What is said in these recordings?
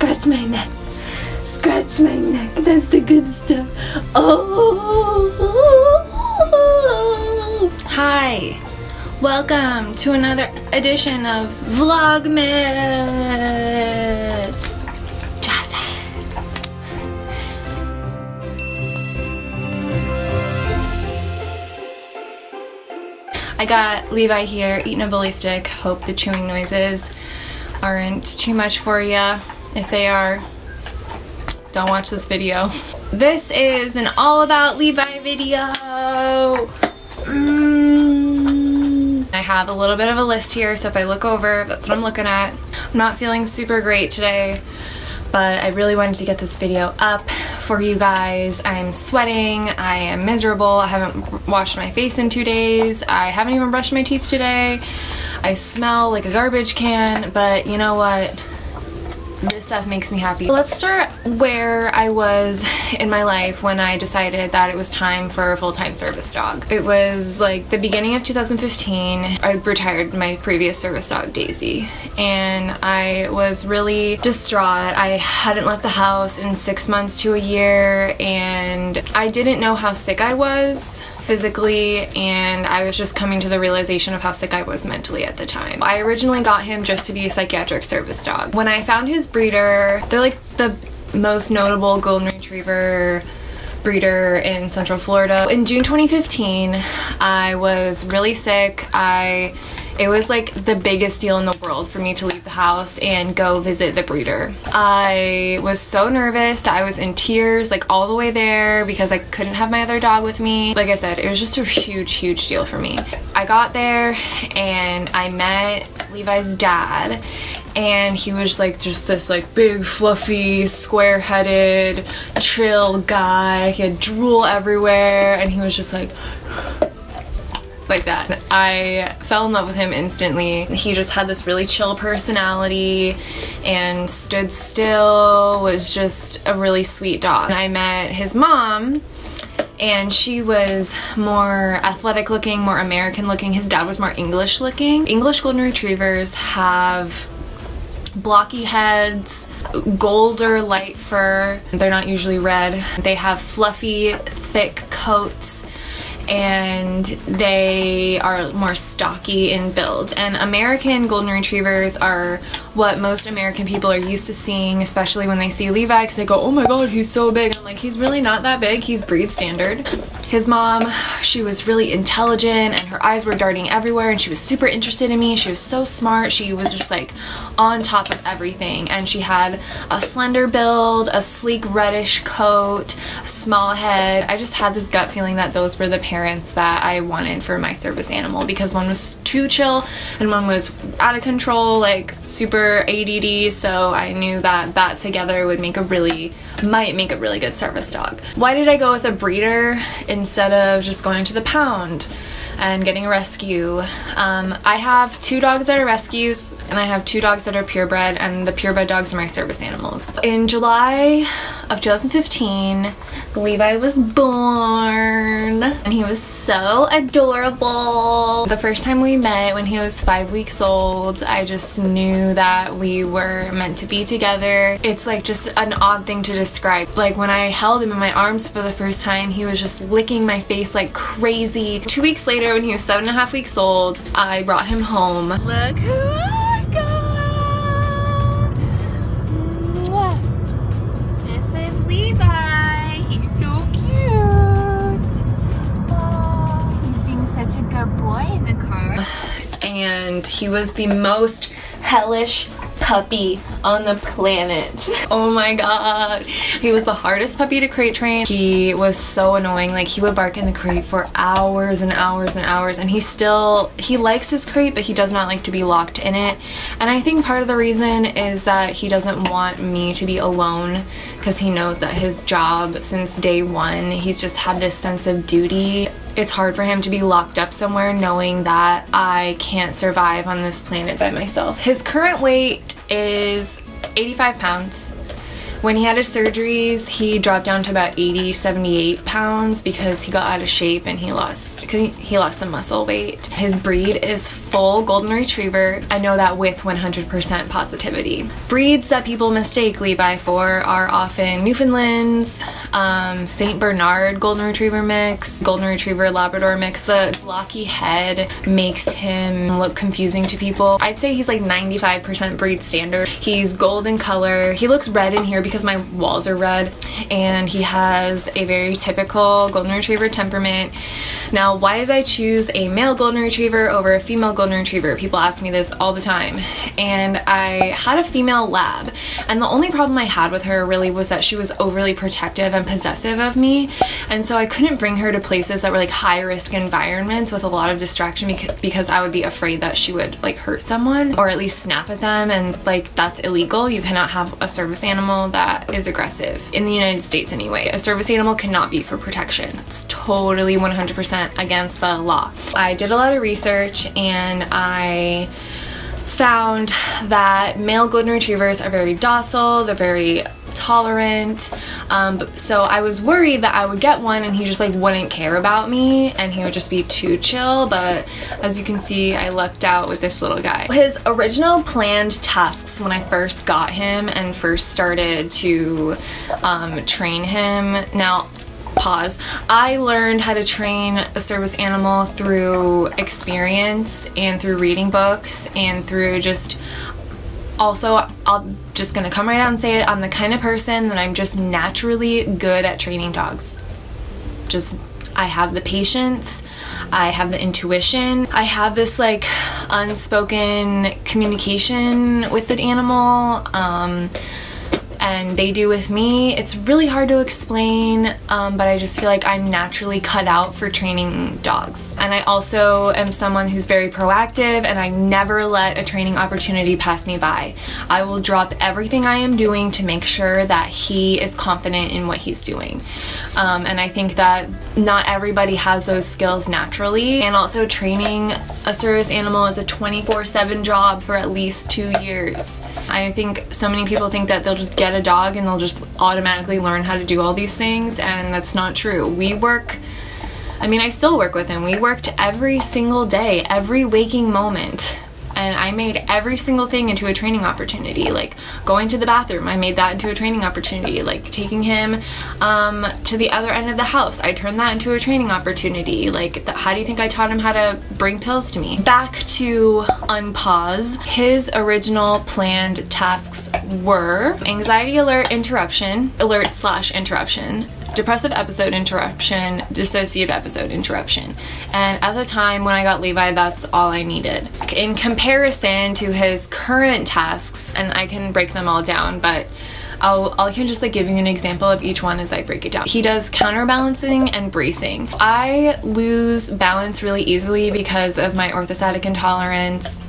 scratch my neck. Scratch my neck. That's the good stuff. Oh. Hi. Welcome to another edition of Vlogmas. I got Levi here eating a bully stick. Hope the chewing noises aren't too much for you. If they are, don't watch this video. This is an all about Levi video. Mm. I have a little bit of a list here, so if I look over, that's what I'm looking at. I'm not feeling super great today, but I really wanted to get this video up for you guys. I'm sweating, I am miserable, I haven't washed my face in two days, I haven't even brushed my teeth today. I smell like a garbage can, but you know what? This stuff makes me happy. Let's start where I was in my life when I decided that it was time for a full-time service dog. It was like the beginning of 2015. I retired my previous service dog, Daisy, and I was really distraught. I hadn't left the house in six months to a year, and I didn't know how sick I was physically and I was just coming to the realization of how sick I was mentally at the time. I originally got him just to be a psychiatric service dog. When I found his breeder, they're like the most notable golden retriever breeder in central Florida. In June 2015 I was really sick. I it was like the biggest deal in the world for me to leave the house and go visit the breeder. I was so nervous that I was in tears like all the way there because I couldn't have my other dog with me. Like I said, it was just a huge, huge deal for me. I got there and I met Levi's dad and he was like just this like big fluffy square-headed chill guy he had drool everywhere and he was just like like that. I fell in love with him instantly. He just had this really chill personality and stood still, was just a really sweet dog. I met his mom and she was more athletic looking, more American looking. His dad was more English looking. English Golden Retrievers have blocky heads, golder light fur. They're not usually red. They have fluffy, thick coats and they are more stocky in build. And American Golden Retrievers are what most American people are used to seeing, especially when they see Levi, because they go, oh my god, he's so big. I'm like, he's really not that big. He's breed standard. His mom, she was really intelligent and her eyes were darting everywhere and she was super interested in me. She was so smart. She was just like on top of everything. And she had a slender build, a sleek reddish coat, small head. I just had this gut feeling that those were the parents that I wanted for my service animal because one was too chill and one was out of control, like super ADD. So I knew that that together would make a really, might make a really good service dog. Why did I go with a breeder instead of just going to the pound? And getting a rescue. Um, I have two dogs that are rescues and I have two dogs that are purebred and the purebred dogs are my service animals. In July of 2015, Levi was born and he was so adorable. The first time we met when he was five weeks old, I just knew that we were meant to be together. It's like just an odd thing to describe. Like when I held him in my arms for the first time, he was just licking my face like crazy. Two weeks later, when he was seven and a half weeks old, I brought him home. Look who I got! This is Levi. He's so cute. Oh, he's being such a good boy in the car. And he was the most hellish puppy on the planet. Oh my god. He was the hardest puppy to crate train. He was so annoying. Like he would bark in the crate for hours and hours and hours and he still, he likes his crate but he does not like to be locked in it. And I think part of the reason is that he doesn't want me to be alone because he knows that his job since day one, he's just had this sense of duty it's hard for him to be locked up somewhere knowing that I can't survive on this planet by myself. His current weight is 85 pounds. When he had his surgeries, he dropped down to about 80, 78 pounds because he got out of shape and he lost he lost some muscle weight. His breed is full golden retriever. I know that with 100% positivity. Breeds that people mistake Levi for are often Newfoundlands, um, St. Bernard golden retriever mix, golden retriever Labrador mix. The blocky head makes him look confusing to people. I'd say he's like 95% breed standard. He's golden color. He looks red in here because my walls are red and he has a very typical golden retriever temperament. Now, why did I choose a male golden retriever over a female golden retriever? People ask me this all the time. And I had a female lab, and the only problem I had with her really was that she was overly protective and possessive of me. And so I couldn't bring her to places that were like high risk environments with a lot of distraction because I would be afraid that she would like hurt someone or at least snap at them. And like that's illegal. You cannot have a service animal that is aggressive in the United States anyway. A service animal cannot be for protection. It's totally 100% against the law. I did a lot of research and I found that male golden retrievers are very docile, they're very tolerant. Um, so I was worried that I would get one and he just like wouldn't care about me and he would just be too chill. But as you can see, I lucked out with this little guy. His original planned tasks when I first got him and first started to um, train him. Now, pause. I learned how to train a service animal through experience and through reading books and through just also I'm just gonna come right out and say it. I'm the kind of person that I'm just naturally good at training dogs. Just I have the patience. I have the intuition. I have this like unspoken communication with the animal. Um, and they do with me. It's really hard to explain, um, but I just feel like I'm naturally cut out for training dogs. And I also am someone who's very proactive and I never let a training opportunity pass me by. I will drop everything I am doing to make sure that he is confident in what he's doing. Um, and I think that not everybody has those skills naturally. And also training a service animal is a 24-7 job for at least two years. I think so many people think that they'll just get a dog and they'll just automatically learn how to do all these things and that's not true. We work I mean, I still work with him. We worked every single day, every waking moment and I made every single thing into a training opportunity. Like going to the bathroom, I made that into a training opportunity. Like taking him um, to the other end of the house, I turned that into a training opportunity. Like, the, how do you think I taught him how to bring pills to me? Back to Unpause, his original planned tasks were anxiety alert interruption, alert slash interruption, depressive episode interruption, dissociative episode interruption. And at the time when I got Levi, that's all I needed. In comparison to his current tasks, and I can break them all down, but I'll, I can just like give you an example of each one as I break it down. He does counterbalancing and bracing. I lose balance really easily because of my orthostatic intolerance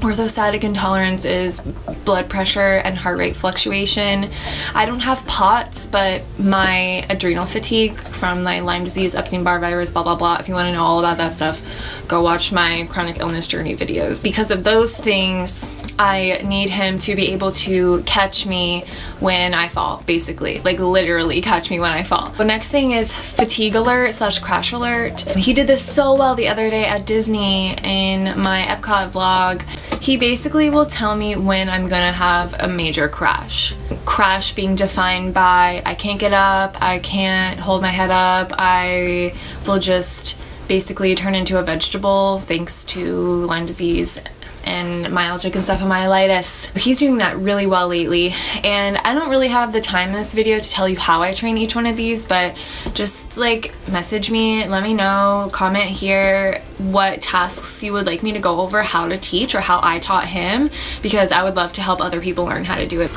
Orthostatic intolerance is blood pressure and heart rate fluctuation. I don't have POTS, but my adrenal fatigue from my Lyme disease, Epstein-Barr virus, blah, blah, blah. If you want to know all about that stuff, go watch my chronic illness journey videos. Because of those things, I need him to be able to catch me when I fall, basically. Like literally catch me when I fall. The next thing is fatigue alert slash crash alert. He did this so well the other day at Disney in my Epcot vlog. He basically will tell me when I'm gonna have a major crash. Crash being defined by I can't get up, I can't hold my head up, I will just basically turn into a vegetable thanks to Lyme disease and myalgic encephalomyelitis. He's doing that really well lately and I don't really have the time in this video to tell you how I train each one of these but just like message me, let me know, comment here what tasks you would like me to go over, how to teach or how I taught him because I would love to help other people learn how to do it.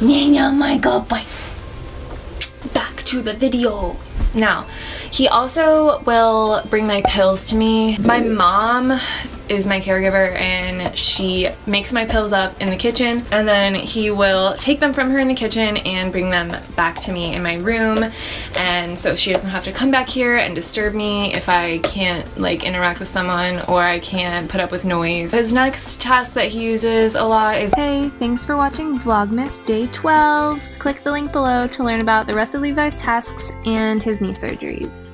Nina, my god, boy. Back to the video. Now, he also will bring my pills to me. My mom is my caregiver and she makes my pills up in the kitchen and then he will take them from her in the kitchen and bring them back to me in my room and so she doesn't have to come back here and disturb me if I can't like interact with someone or I can't put up with noise. His next task that he uses a lot is Hey, thanks for watching Vlogmas Day 12. Click the link below to learn about the rest of Levi's tasks and his knee surgeries.